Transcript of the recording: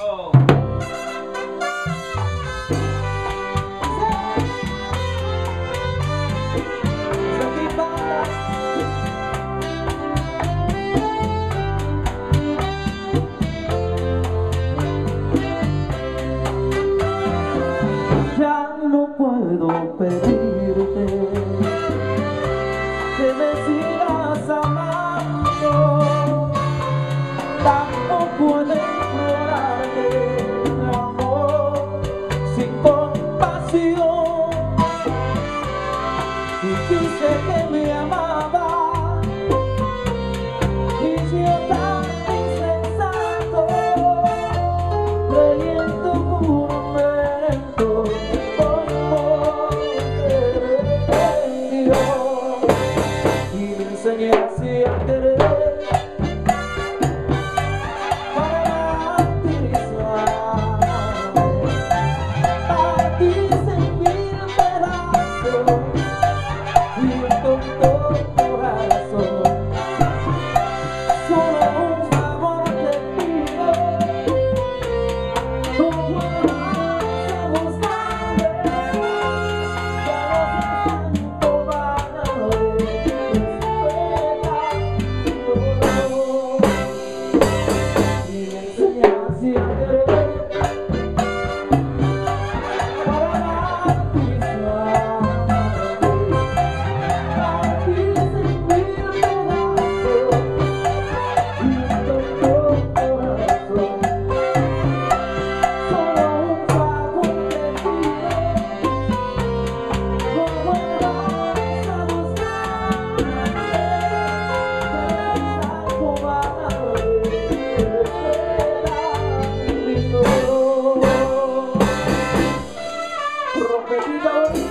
Oh. que certeza Señor.